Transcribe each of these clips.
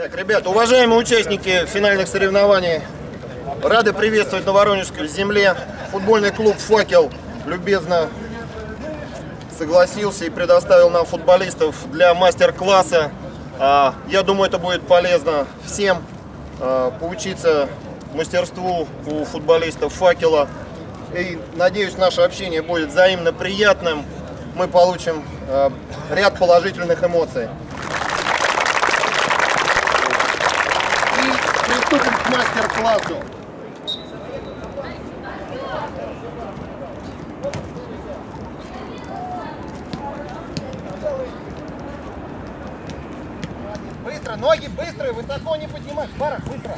Так, ребята, уважаемые участники финальных соревнований, рады приветствовать на Воронежской земле. Футбольный клуб «Факел» любезно согласился и предоставил нам футболистов для мастер-класса. А, Я думаю, это будет полезно всем а, поучиться мастерству у футболистов «Факела». И надеюсь, наше общение будет взаимно приятным. Мы получим а, ряд положительных эмоций. Приступим к мастер-классу. Быстро, ноги быстрые, высоко не поднимать. Барах, быстро.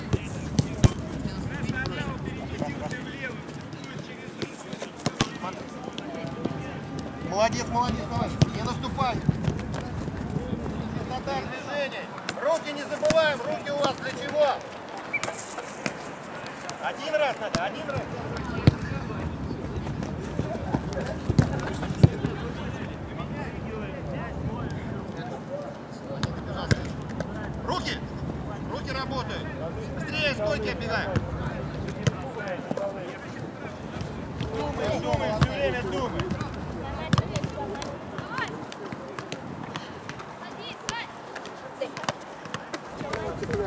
Молодец, молодец, давай. Не наступай. Высота движений. Руки не забываем, руки у вас для чего? Один раз надо, один раз. Руки! Руки работают. Быстрее стойки оббегаем. Думай, думай, все время думай.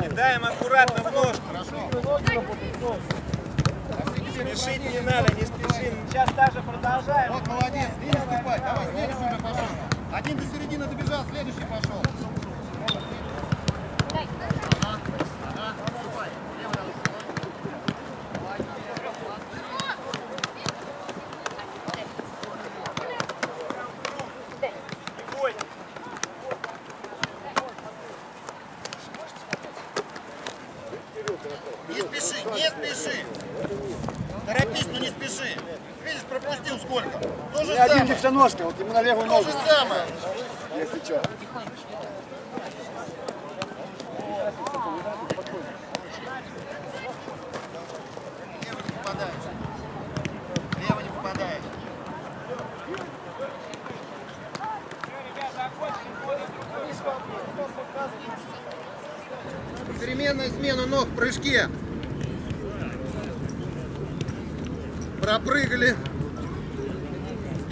Кидаем аккуратно в ножку. Спешить не надо, не спешим. Сейчас даже продолжаем. Вот молодец, не наступай. Давай, следующий уже пошел. Один до середины добежал, следующий пошел. Не бойся. Не спеши, не спеши. Торопись, но не спеши. Видишь, пропустил сколько. То же И один левшоножка, вот ему на левую То ногу, же самое. если что. Лево не попадаешь. Лево не попадаешь. Переменная смена ног в прыжке. Пропрыгали.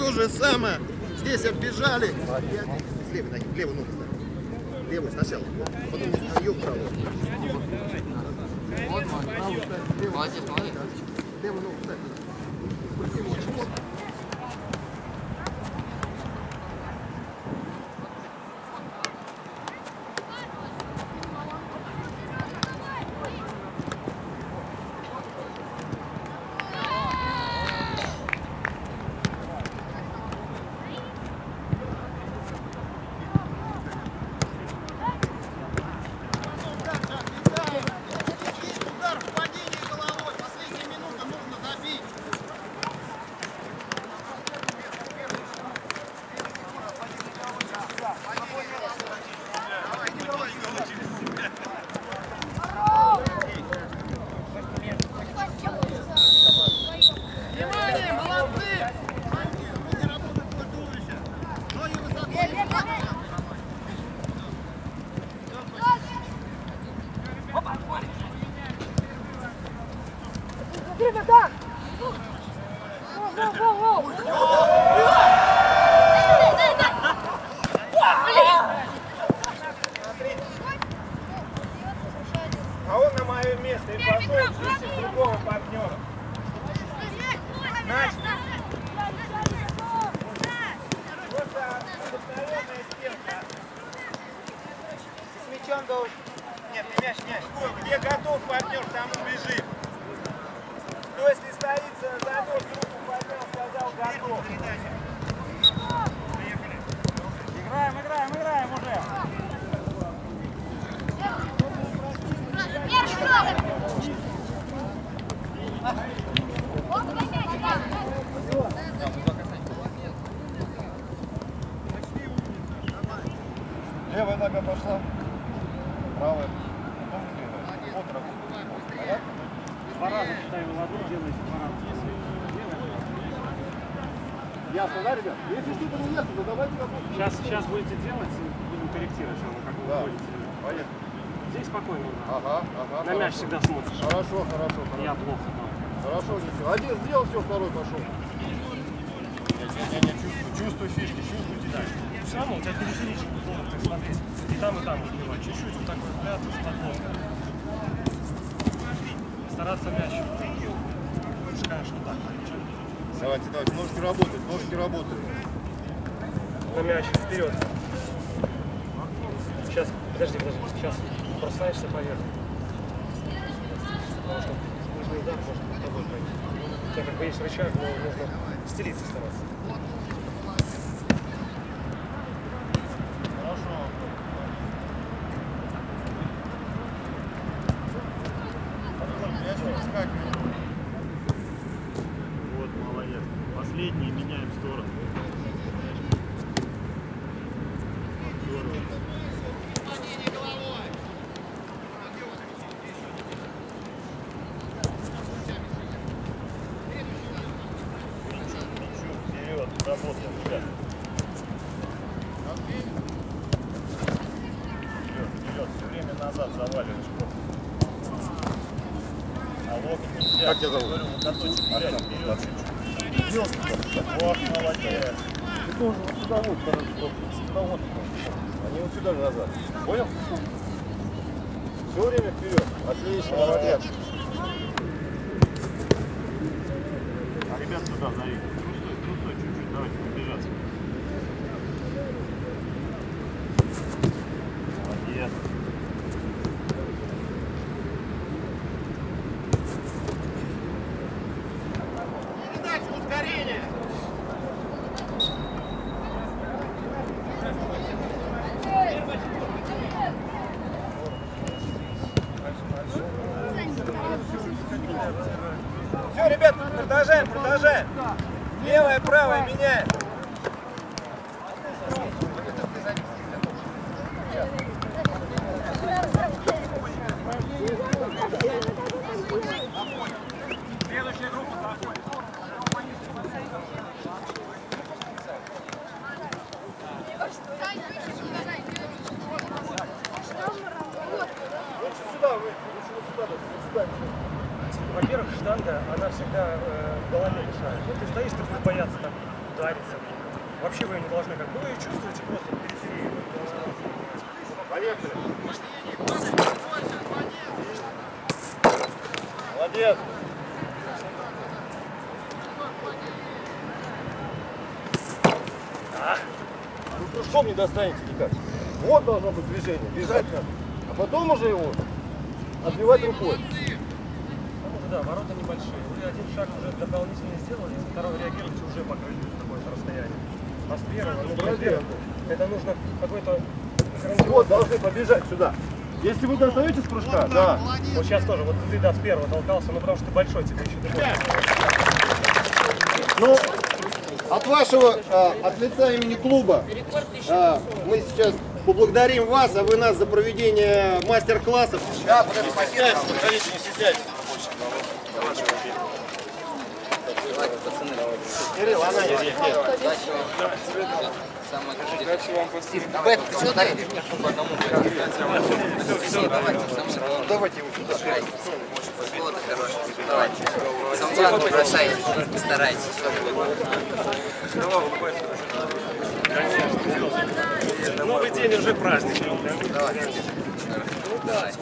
То же самое. Здесь оббежали. Слева, ноги, левую ногу ставь. Левую сначала. Потом ее правую. Молодец, молодец. Левую ногу ставь в падении головой. Последняя минута нужно забить. Внимание, молодцы! Не работает культурище. Ноги высоко не поднимай. А он на мое место и пошел слушать другого партнера. Значит, просто обыкновенная стенка. С мячом должен... Нет, не мяч, мяч. Где готов партнер, там он бежит. То если стоит, занес руку, поднял, сказал готов. Играем, играем, играем уже. Ясно, да, ребят? Если что-то не ясно, то давайте вопрос. Сейчас, сейчас будете делать, и будем корректировать, а вы как вы Да. будете. Поехали. Здесь спокойно. Ага, ага. На мяч хорошо. всегда смотришь. Хорошо, хорошо, хорошо. Я плохо. да. Хорошо, ничего. Один сделал, все, второй пошел. Не-не-не, чувствую, чувствую фишки, чувствую детали. Все равно у тебя периферичный плохо, ты смотри. И там, и там успевать. Чуть-чуть вот такой взгляд, уж подводка. Стараться мяч. Конечно, так. Давайте, давайте, ножки работают, ножки работают. На мяч, вперед. Сейчас, подожди, подожди. Сейчас бросаешься поверх. Потому что нижний удар может тобой пройти. У тебя как бы есть рычаг, но нужно стелиться стараться. Хорошо. Артур, мяч выскакивает. Вот, молодец. Последний меняем сторону. Здорово. Мячу, мячу, вперед, работаем, ребят. Вперед, вперед, все просто. А локоть нельзя. Как тебя зовут? Говорю, локоточек взять, вперед чуть-чуть. Вот, молодец. Ты тоже вот сюда вот. Сюда вот. Они вот сюда назад. Понял? Все время вперед. Отлично, молодец. А ребят сюда, зови. Крутой, крутой чуть-чуть. Давайте побежаться. Все, ребят, продолжаем, продолжаем. Левое, правое меняем. Штанга, она всегда э, в голове решает. Вот ты стоишь, ты будешь бояться там удариться. Вообще вы ее не должны как бы. Вы ее чувствуете просто в периферии. Поехали. Молодец. Вы кружком не достанете никак. Вот должно быть движение. Бежать надо. А потом уже его отбивать рукой. Ну да, ворота небольшие. Вы один шаг уже дополнительно сделали, со второго реагируете уже покрыли какое-то расстояние. А с первого, ну, первого, это нужно какой-то Вот, должны побежать сюда. Если вы достаете с кружка, да. Вот сейчас тоже, вот ты да, с первого толкался, ну потому что ты большой, тебе еще. Ну, от вашего, а, от лица имени клуба, а, мы сейчас поблагодарим вас, а вы нас за проведение мастер-классов. Да, подожди, не стесняйтесь, подходите, не стесняйтесь. Кирилл, она не здесь. Самое держите. Бет, ты сюда дай. По одному. Все, давайте. Все его сюда. Вот, хороший. Давайте. Сам не бросайте. Старайтесь. Новый день уже праздник. Давай.